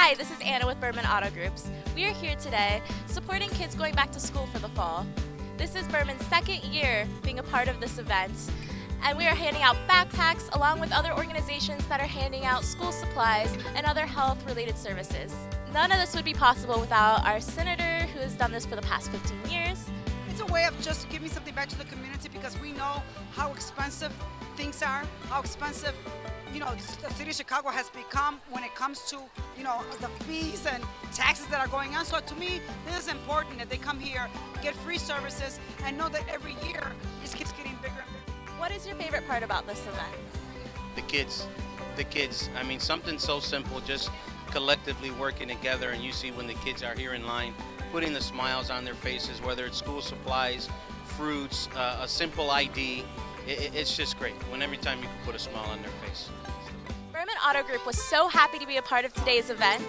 Hi, this is Anna with Berman Auto Groups. We are here today supporting kids going back to school for the fall. This is Berman's second year being a part of this event, and we are handing out backpacks along with other organizations that are handing out school supplies and other health related services. None of this would be possible without our senator who has done this for the past 15 years. It's a way of just giving something back to the community because we know how expensive things are, how expensive you know, the city of Chicago has become when it comes to, you know, the fees and taxes that are going on. So to me, this is important that they come here, get free services, and know that every year this keeps getting bigger and bigger. What is your favorite part about this event? The kids. The kids. I mean, something so simple, just collectively working together, and you see when the kids are here in line, putting the smiles on their faces, whether it's school supplies, fruits, uh, a simple ID, it, it's just great when every time you can put a smile on their face. Berman Auto Group was so happy to be a part of today's event.